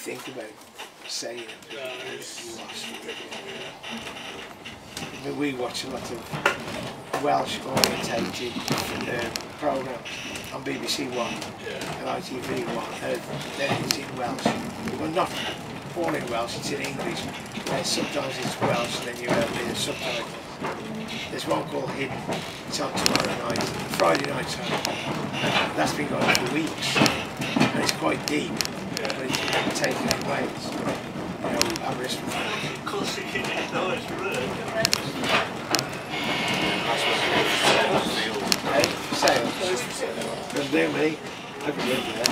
think about saying it. Mean, we watch a lot of Welsh orientated uh, programmes on BBC One and ITV One. Uh, it's in Welsh. Well, not all in Welsh, it's in English. Uh, sometimes it's Welsh, then you have the subtitles. There's one called Hidden. It's on tomorrow night, Friday night, sorry. That's been going on for weeks. And it's quite deep, taken away. It's, you know, Aberystwyth. Of course, you know it's rude. Hey, sales. Doesn't do me. I can live with that.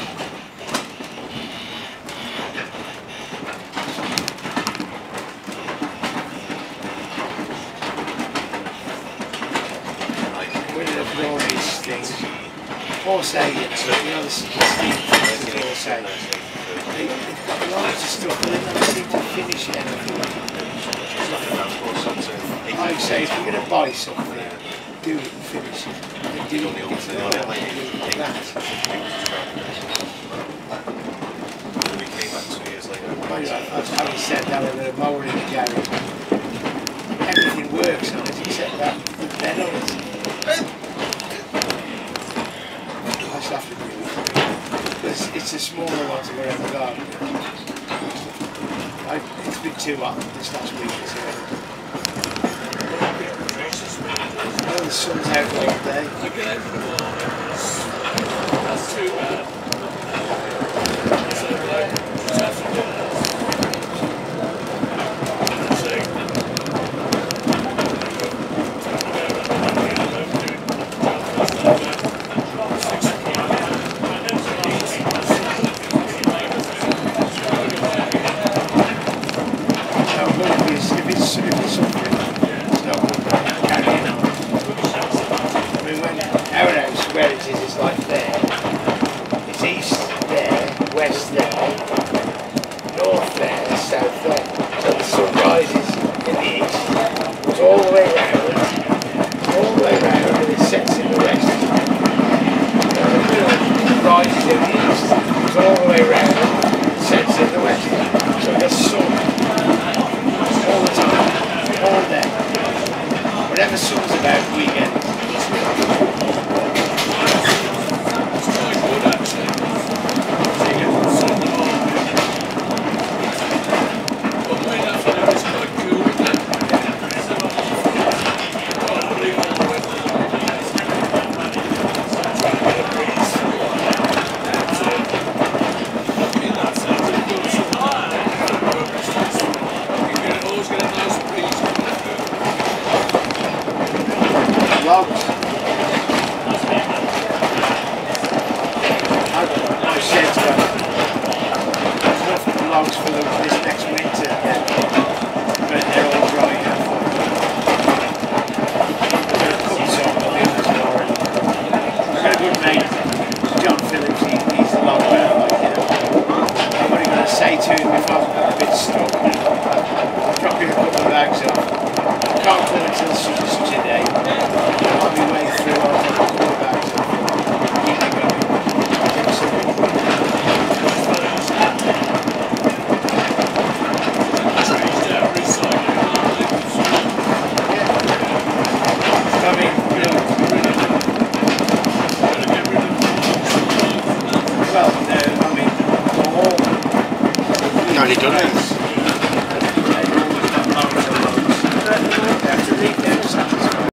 Things. All say it, you know Steve things all. They, got loads of stuff, but they never seem to finish anything. Like I say, if you're gonna buy something, do it and finish it. And do it it's not like that. Was having said that mower in the garage. Everything works on it except that the bed on it. I just have to do it. But it's, it's the smaller ones that were in the garden. I, it's been too hot this last week. So. Oh, the sun's out all day. That's too bad. No good if it's, if it's, if it's something, it's no good carrying on. I mean, when our house, where it is, is like there. It's east there, west there, north there, south there. So the sun rises in the east, goes all the way round, all the way round, and it sets in the west. It rises in the east, goes all the way round, sets in the west. So the sun all the time, all day. Whatever sun's about, we get it. Logs. I, I said to her, there's enough logs for the, this next winter, but they're all drying out. I'm going to cook some of the others already. I've got a good mate, John Phillips, he, he's a log man, like, you know. I'm only going to say to him a bit stuck, drop him a couple of bags off. I can't come until such and such a day. I'll be way through I'll take a couple of bags off. Keep it going. Give us a bit. I mean, you know, well, no,